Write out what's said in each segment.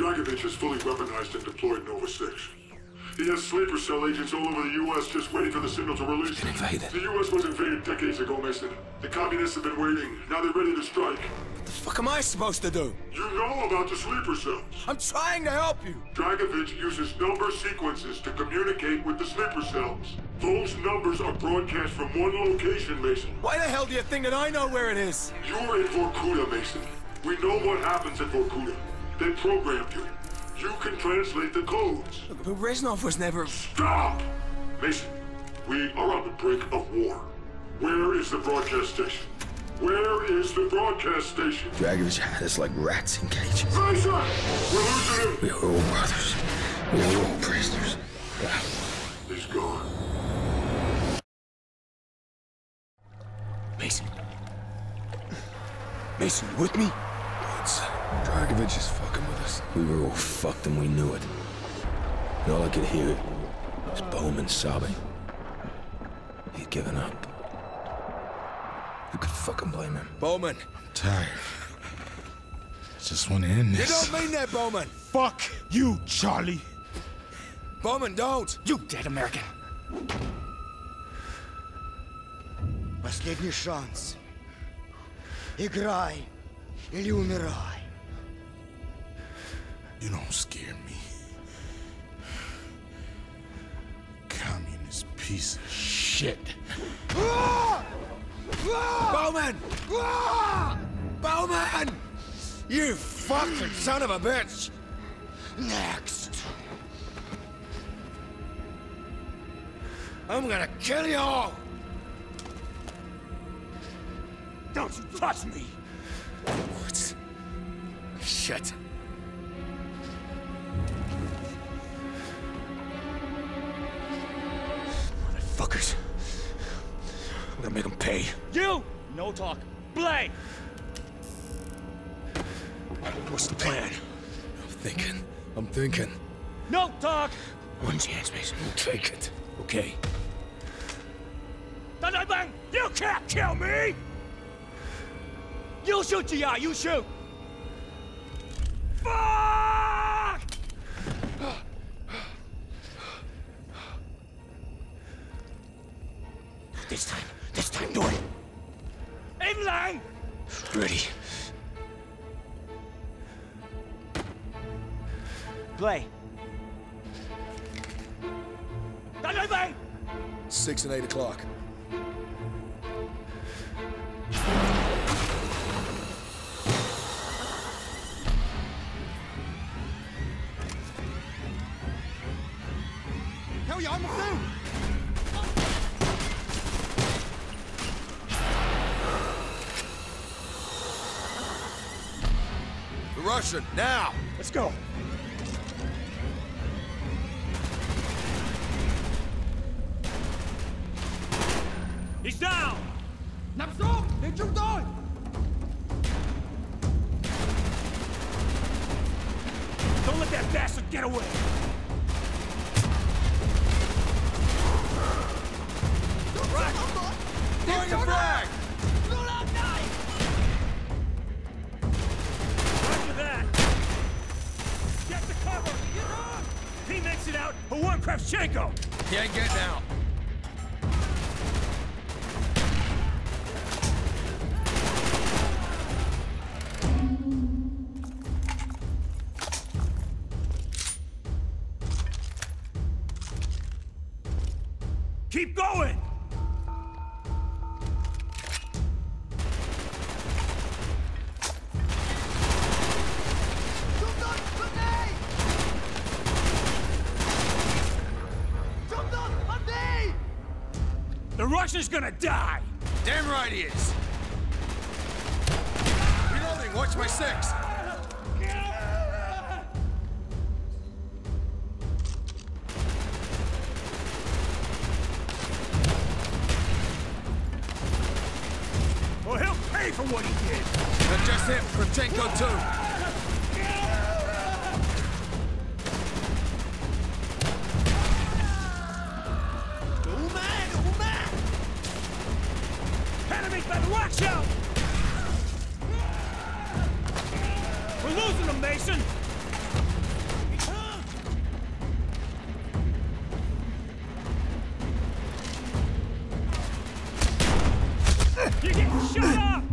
Dragovich is fully weaponized and deployed Nova 6. He has sleeper cell agents all over the U.S. just waiting for the signal to release. Been invaded. The U.S. was invaded decades ago, Mason. The communists have been waiting. Now they're ready to strike. What the fuck am I supposed to do? You know about the sleeper cells. I'm trying to help you. Dragovich uses number sequences to communicate with the sleeper cells. Those numbers are broadcast from one location, Mason. Why the hell do you think that I know where it is? You're in Vorkuta, Mason. We know what happens at Vorkuta. They programmed you. You can translate the codes. But Reznov was never... Stop! Mason, we are on the brink of war. Where is the broadcast station? Where is the broadcast station? Dragovich had us like rats in cages. Mason! We're losing him! We are all brothers. We are all prisoners. He's gone. Mason. Mason, you with me? Woods. Dragovich is fucking with us. We were all fucked and we knew it. And all I could hear was Bowman sobbing. He'd given up. Who could fucking blame him? Bowman. I'm tired. Just want to end You this. don't mean that, Bowman! Fuck you, Charlie. Bowman, don't! You dead American! Последний шанс. Играй или умирай. You don't scare me. Communist piece of shit. Bowman! Bowman! You fucking son of a bitch! Next. I'm gonna kill you all! Don't you touch me! What? Shit. I'm gonna make them pay. You! No talk. Blade! What's the plan? I'm thinking. I'm thinking. No talk! One chance, Mason. We'll take it. Okay. Bang! You can't kill me! You shoot, GI, you shoot! Fuck! Play. Bang! Six and eight o'clock. Hell yeah, I'm through! The Russian, now! Let's go. He's down! Napstok! They jumped on! Don't let that bastard get away! Right! Throwing the flag! After that! Get the cover! He makes it out, but one Kravchenko! He ain't getting out. The Russian's gonna die! Damn right he is. Reloading, watch my six. Or he'll pay for what he did! Not just him, Kravchenko too. Shut up!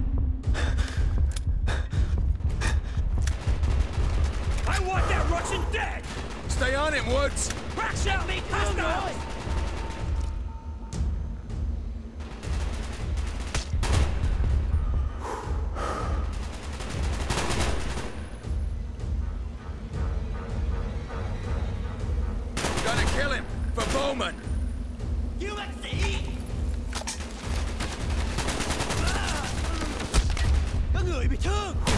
I want that Russian dead! Stay on him, Woods! Gonna kill him! For Bowman! Humans eat! Thương!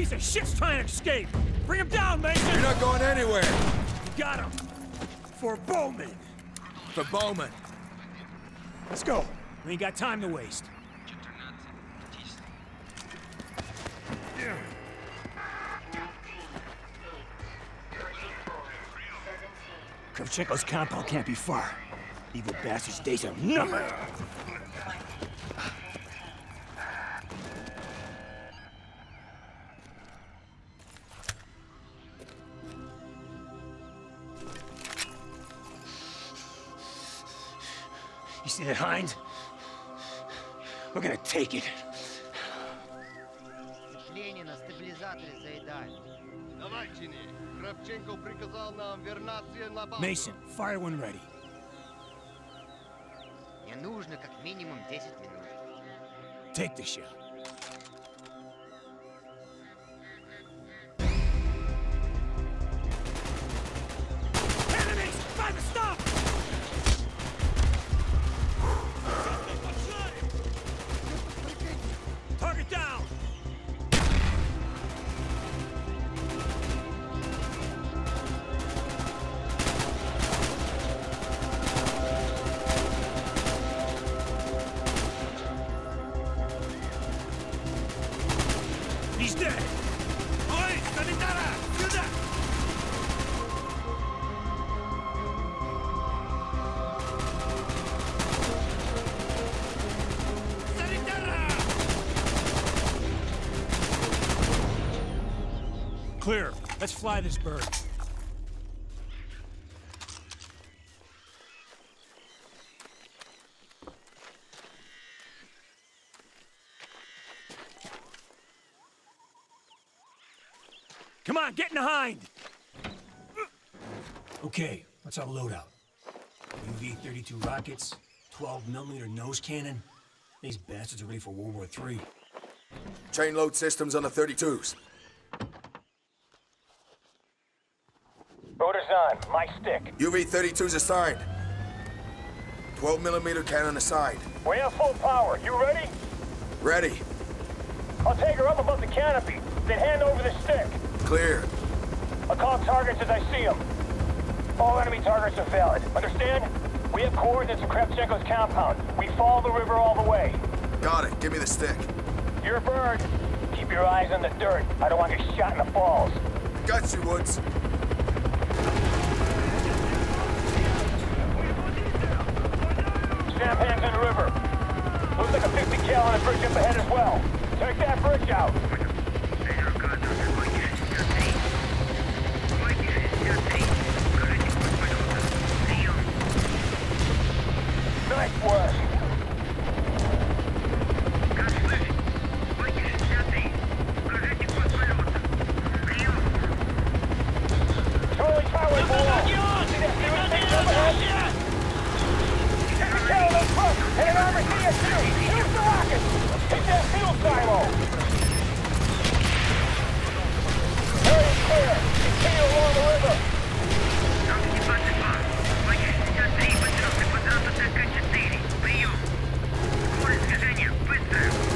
Piece of shit's trying to escape! Bring him down, Mason! You're not going anywhere! You Got him! For Bowman! For Bowman. Let's go! We ain't got time to waste. Kravchenko's compound can't be far. Evil bastard's days are numbered. You see that hind? We're gonna take it. Мышление на стабилизаторе заедает. Давайте, не. Кравченко приказал нам вернаться на базу. Mason, fire when ready. Мне нужно как минимум 10 минут. Take the shot. Let's fly this bird. Come on, get in the hind! Okay, what's our loadout? UB-32 rockets, 12 millimeter nose cannon. These bastards are ready for World War III. Chain load systems on the 32s. Rotor's on. My stick. UB-32s assigned. 12 millimeter cannon assigned. We have full power. You ready? Ready. I'll take her up above the canopy, then hand over the stick. Clear. I'll call targets as I see them. All enemy targets are valid. Understand? We have coordinates of Kravchenko's compound. We follow the river all the way. Got it. Give me the stick. You're a bird. Keep your eyes on the dirt. I don't want you shot in the falls. Got you, Woods. River. Looks like a 50 cal bridge up ahead as well. Take that bridge out. over here, too! Use the rockets! Hit that fuel silo! Area clear! Continue along the river! Прием. Скорость движения быстрая.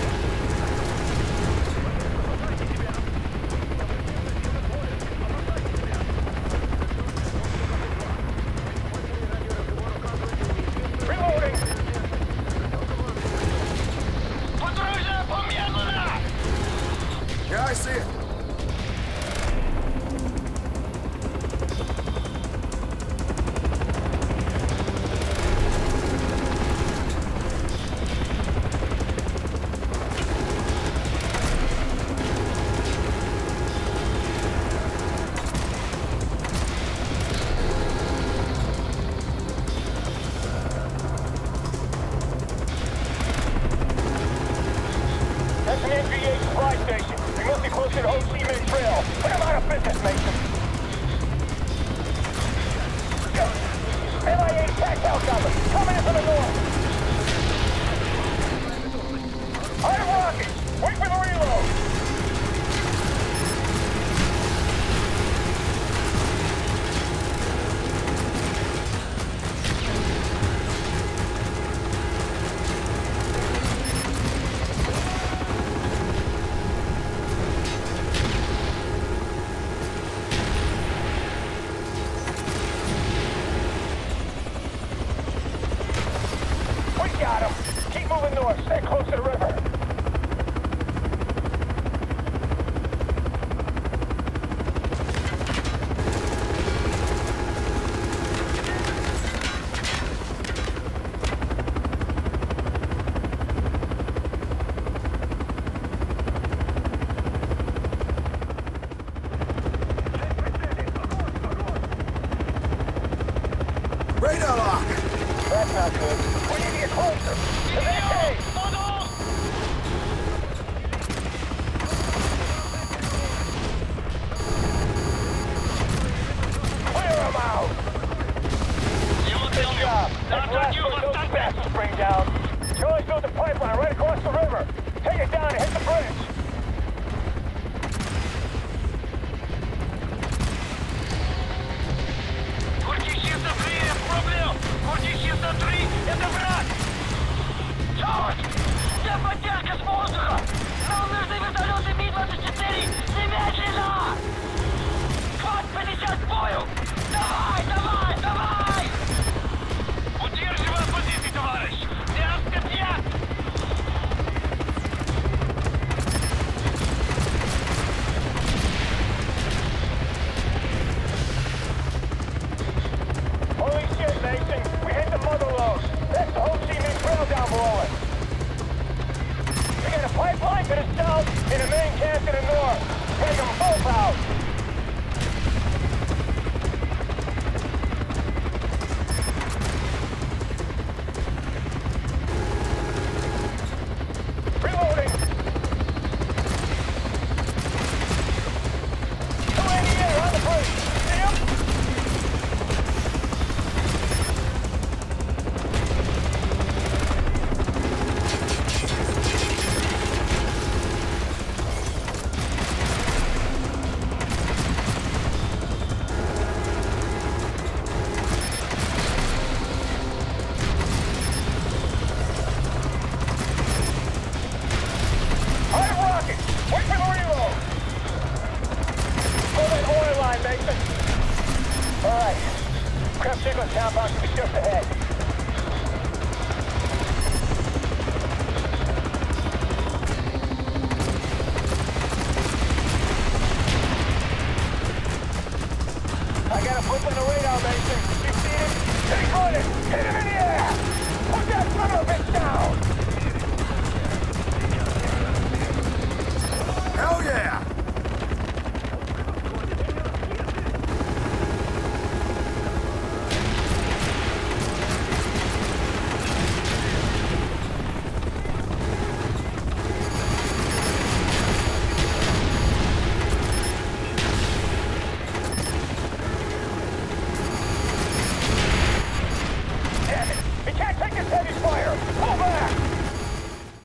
All right. Crest signal townbox is just ahead. I got a flip on the radar, Mason. You see it? Take on it! Hit him in the air!